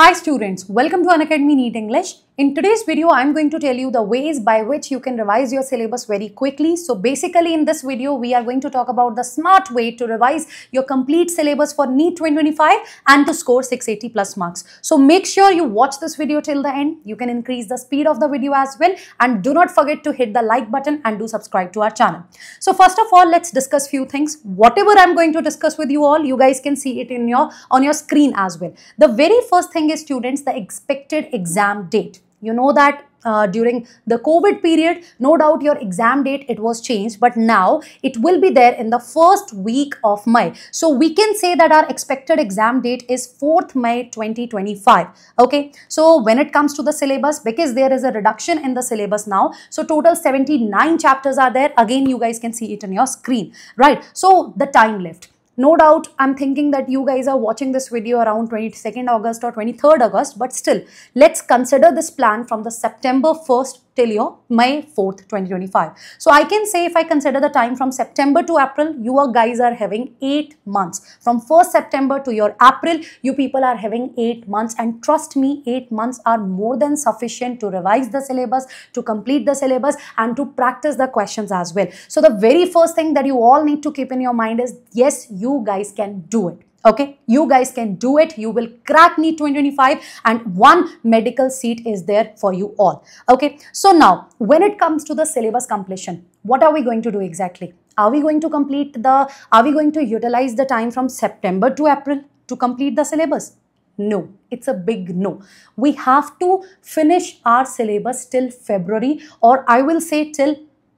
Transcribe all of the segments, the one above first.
Hi students, welcome to Unacademy NEET English. In today's video, I'm going to tell you the ways by which you can revise your syllabus very quickly. So basically in this video, we are going to talk about the smart way to revise your complete syllabus for NEET 2025 and to score 680 plus marks. So make sure you watch this video till the end. You can increase the speed of the video as well. And do not forget to hit the like button and do subscribe to our channel. So first of all, let's discuss few things. Whatever I'm going to discuss with you all, you guys can see it in your on your screen as well. The very first thing is students, the expected exam date you know that uh, during the COVID period, no doubt your exam date, it was changed, but now it will be there in the first week of May. So we can say that our expected exam date is 4th May 2025. Okay. So when it comes to the syllabus, because there is a reduction in the syllabus now, so total 79 chapters are there. Again, you guys can see it on your screen, right? So the time left no doubt i'm thinking that you guys are watching this video around 22nd august or 23rd august but still let's consider this plan from the september 1st till your May 4th, 2025. So I can say if I consider the time from September to April, you guys are having 8 months. From 1st September to your April, you people are having 8 months and trust me, 8 months are more than sufficient to revise the syllabus, to complete the syllabus and to practice the questions as well. So the very first thing that you all need to keep in your mind is yes, you guys can do it okay? You guys can do it. You will crack NEET 2025 and one medical seat is there for you all. Okay? So now when it comes to the syllabus completion what are we going to do exactly? Are we going to complete the are we going to utilize the time from september to april to complete the syllabus? No. It's a big no. We have to finish our syllabus till february or i will say till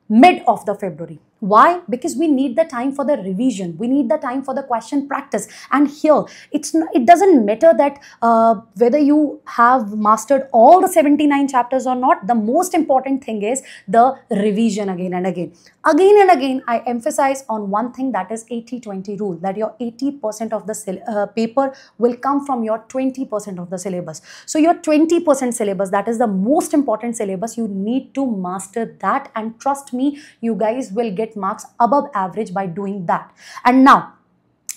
mid of the february why? Because we need the time for the revision. We need the time for the question practice. And here, it's it doesn't matter that uh, whether you have mastered all the 79 chapters or not. The most important thing is the revision again and again. Again and again, I emphasize on one thing that is 80-20 rule. That your 80% of the uh, paper will come from your 20% of the syllabus. So your 20% syllabus, that is the most important syllabus. You need to master that. And trust me, you guys will get marks above average by doing that. And now,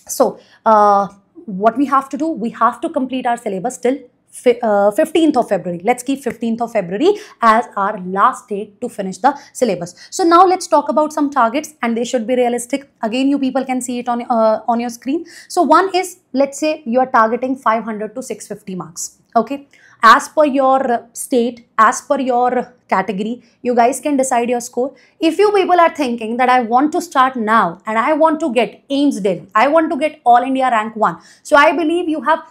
so uh, what we have to do, we have to complete our syllabus till uh, 15th of February. Let's keep 15th of February as our last date to finish the syllabus. So now let's talk about some targets and they should be realistic. Again, you people can see it on, uh, on your screen. So one is, let's say you are targeting 500 to 650 marks. Okay as per your state, as per your category, you guys can decide your score. If you people are thinking that I want to start now and I want to get AIIMS Delhi, I want to get All India rank 1. So I believe you have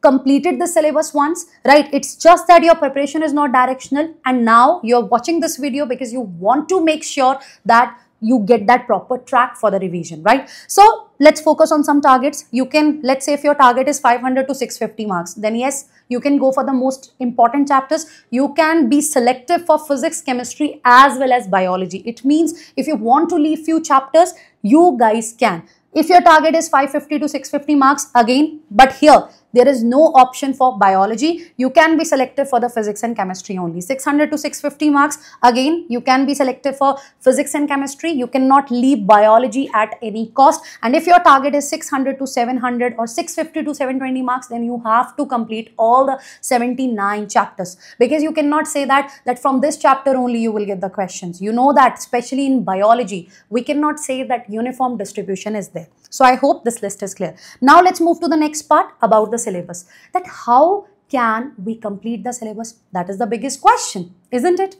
completed the syllabus once, right? It's just that your preparation is not directional and now you're watching this video because you want to make sure that you get that proper track for the revision, right? So let's focus on some targets. You can, let's say if your target is 500 to 650 marks, then yes, you can go for the most important chapters. You can be selective for physics, chemistry as well as biology. It means if you want to leave few chapters, you guys can. If your target is 550 to 650 marks, again, but here there is no option for biology. You can be selective for the physics and chemistry only. 600 to 650 marks. Again, you can be selective for physics and chemistry. You cannot leave biology at any cost. And if your target is 600 to 700 or 650 to 720 marks, then you have to complete all the 79 chapters. Because you cannot say that, that from this chapter only you will get the questions. You know that, especially in biology, we cannot say that uniform distribution is there. So I hope this list is clear. Now let's move to the next part about the syllabus. That how can we complete the syllabus? That is the biggest question, isn't it?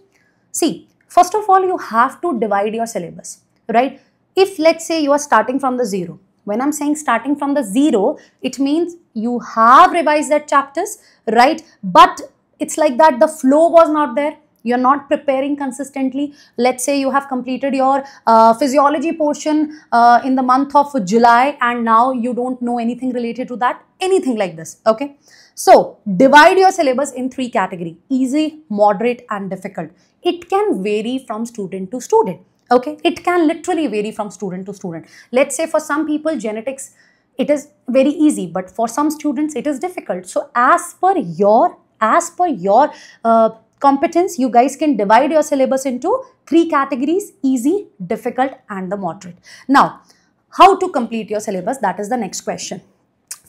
See, first of all, you have to divide your syllabus, right? If let's say you are starting from the zero, when I'm saying starting from the zero, it means you have revised that chapters, right? But it's like that the flow was not there you're not preparing consistently. Let's say you have completed your uh, physiology portion uh, in the month of july and now you don't know anything related to that anything like this okay? So divide your syllabus in three category easy moderate and difficult. It can vary from student to student okay? It can literally vary from student to student. Let's say for some people genetics it is very easy but for some students it is difficult. So as per your as per your uh, competence, you guys can divide your syllabus into three categories, easy, difficult and the moderate. Now, how to complete your syllabus? That is the next question.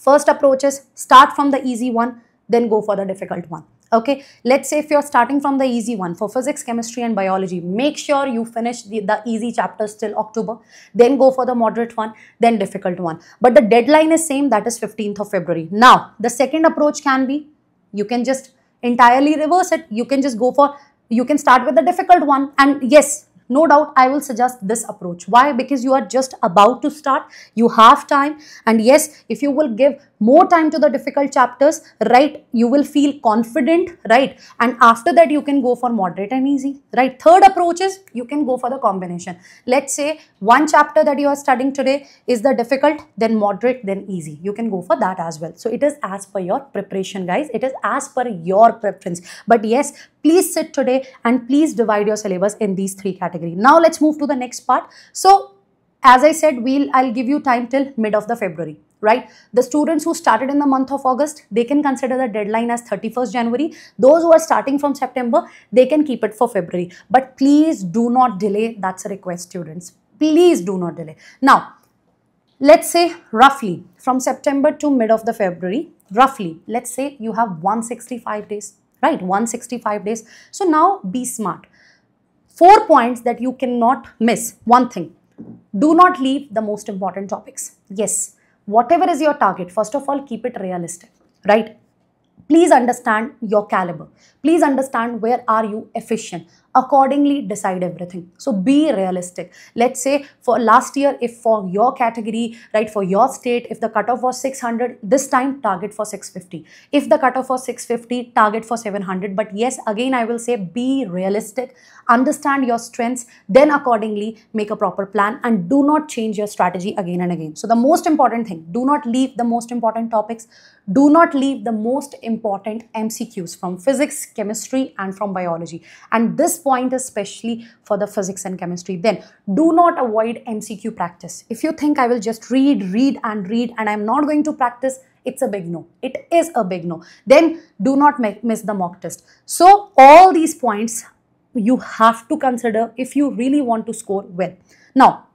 First approach is start from the easy one. then go for the difficult one okay let's say if you're starting from the easy one for physics chemistry and biology make sure you finish the, the easy chapters till october then go for the moderate one then difficult one but the deadline is same that is 15th of february now the second approach can be you can just entirely reverse it. You can just go for you can start with the difficult one. And yes no doubt i will suggest this approach. Why? Because you are just about to start. You have time. And yes if you will give more time to the difficult chapters right? You will feel confident right? And after that you can go for moderate and easy right? Third approach is you can go for the combination. Let's say one chapter that you are studying today is the difficult then moderate then easy. You can go for that as well. So it is as per your preparation guys. It is as per your preference. But yes please sit today and please divide your syllabus in these three categories now let's move to the next part. So as i said we'll i'll give you time till mid of the february right? The students who started in the month of August, they can consider the deadline as 31st January. Those who are starting from September, they can keep it for February. But please do not delay. That's a request, students. Please do not delay. Now, let's say roughly from September to mid of the February, roughly, let's say you have 165 days, right? 165 days. So now be smart. Four points that you cannot miss. One thing, do not leave the most important topics. Yes, whatever is your target, first of all, keep it realistic, right? Please understand your caliber. Please understand where are you efficient accordingly decide everything. So be realistic. Let's say for last year if for your category right for your state if the cutoff was 600 this time target for 650 if the cutoff was 650 target for 700 but yes again i will say be realistic understand your strengths then accordingly make a proper plan and do not change your strategy again and again. So the most important thing do not leave the most important topics. Do not leave the most important mcqs from physics chemistry and from biology. And this point especially for the physics and chemistry. Then do not avoid MCQ practice. If you think I will just read, read and read and I'm not going to practice, it's a big no. It is a big no. Then do not make, miss the mock test. So all these points you have to consider if you really want to score well. Now,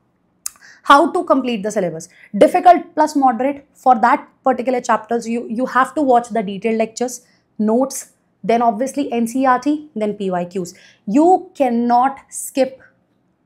how to complete the syllabus difficult plus moderate for that particular chapters you you have to watch the detailed lectures notes then obviously NCERT, then PYQs. You cannot skip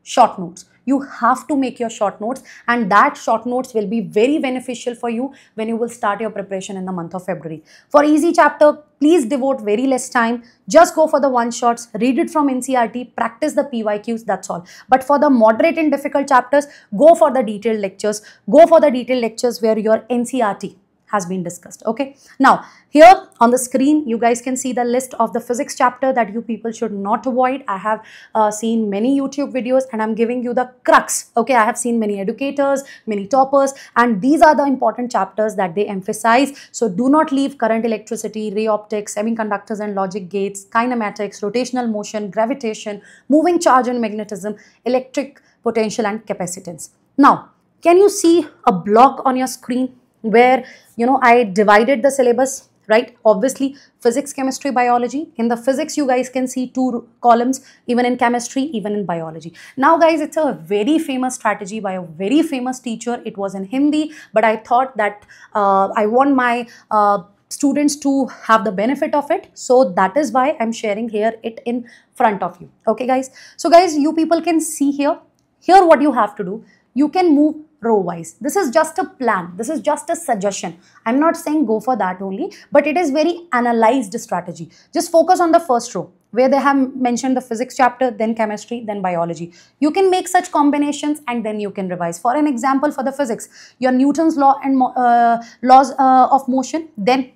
short notes. You have to make your short notes and that short notes will be very beneficial for you when you will start your preparation in the month of February. For easy chapter, please devote very less time. Just go for the one shots, read it from NCERT, practice the PYQs, that's all. But for the moderate and difficult chapters, go for the detailed lectures. Go for the detailed lectures where your NCERT has been discussed. Okay. Now here on the screen you guys can see the list of the physics chapter that you people should not avoid. I have uh, seen many youtube videos and i'm giving you the crux. Okay. I have seen many educators many toppers and these are the important chapters that they emphasize. So do not leave current electricity ray optics semiconductors and logic gates kinematics rotational motion gravitation moving charge and magnetism electric potential and capacitance. Now can you see a block on your screen where you know I divided the syllabus right? Obviously physics chemistry biology. In the physics you guys can see two columns even in chemistry even in biology. Now guys it's a very famous strategy by a very famous teacher. It was in hindi but i thought that uh, i want my uh, students to have the benefit of it. So that is why i'm sharing here it in front of you. Okay guys? So guys you people can see here. Here what you have to do. You can move row wise. This is just a plan. This is just a suggestion. I'm not saying go for that only, but it is very analyzed strategy. Just focus on the first row where they have mentioned the physics chapter, then chemistry, then biology. You can make such combinations and then you can revise. For an example, for the physics, your Newton's law and uh, laws uh, of motion, then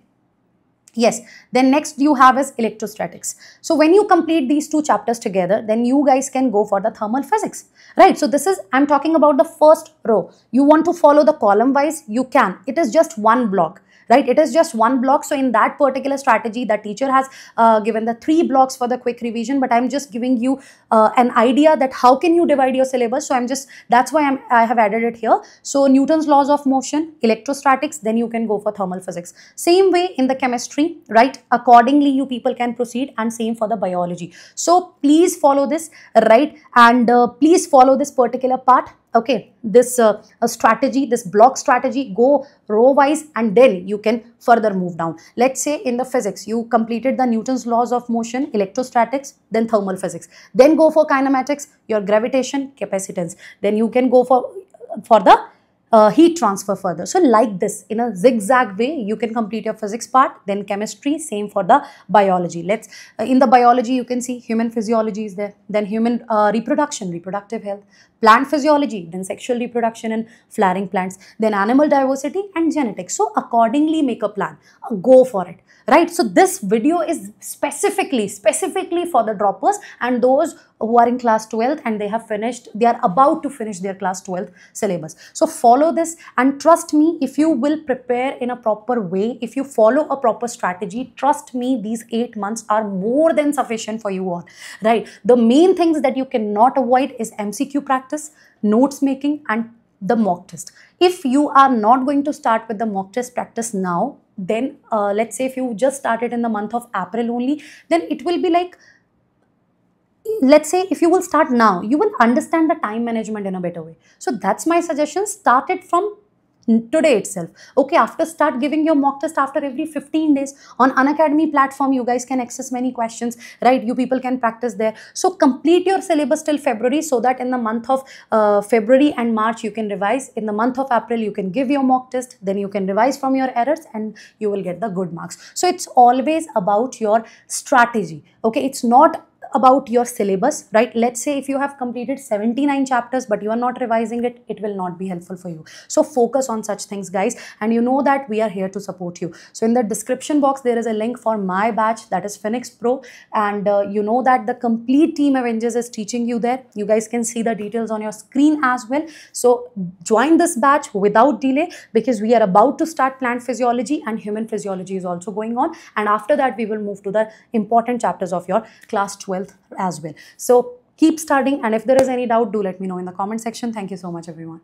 Yes, then next you have is electrostatics. So when you complete these two chapters together, then you guys can go for the thermal physics, right? So this is, I'm talking about the first row. You want to follow the column wise, you can. It is just one block right? It is just one block. So in that particular strategy, the teacher has uh, given the three blocks for the quick revision, but I'm just giving you uh, an idea that how can you divide your syllabus. So I'm just, that's why I'm, I have added it here. So Newton's laws of motion, electrostatics, then you can go for thermal physics. Same way in the chemistry, right? Accordingly, you people can proceed and same for the biology. So please follow this, right? And uh, please follow this particular part okay this uh, strategy this block strategy go row wise and then you can further move down let's say in the physics you completed the newton's laws of motion electrostatics then thermal physics then go for kinematics your gravitation capacitance then you can go for for the uh, heat transfer further. So like this in a zigzag way you can complete your physics part then chemistry same for the biology. Let's uh, in the biology you can see human physiology is there then human uh, reproduction reproductive health plant physiology then sexual reproduction in flowering plants then animal diversity and genetics. So accordingly make a plan. Go for it. Right? So this video is specifically specifically for the droppers and those who are in class 12th and they have finished they are about to finish their class 12th syllabus. So follow this and trust me if you will prepare in a proper way if you follow a proper strategy trust me these 8 months are more than sufficient for you all. Right? The main things that you cannot avoid is mcq practice notes making and the mock test if you are not going to start with the mock test practice now then uh, let's say if you just started in the month of April only, then it will be like, let's say if you will start now, you will understand the time management in a better way. So that's my suggestion. Start it from today itself. Okay after start giving your mock test after every 15 days. On unacademy platform you guys can access many questions right? You people can practice there. So complete your syllabus till february so that in the month of uh, february and march you can revise. In the month of april you can give your mock test. Then you can revise from your errors and you will get the good marks. So it's always about your strategy. Okay it's not about your syllabus, right? Let's say if you have completed 79 chapters but you are not revising it, it will not be helpful for you. So focus on such things, guys. And you know that we are here to support you. So in the description box, there is a link for my batch that is Phoenix Pro. And uh, you know that the complete team Avengers is teaching you there. You guys can see the details on your screen as well. So join this batch without delay because we are about to start plant physiology and human physiology is also going on. And after that, we will move to the important chapters of your class 12 as well. So keep studying and if there is any doubt, do let me know in the comment section. Thank you so much everyone.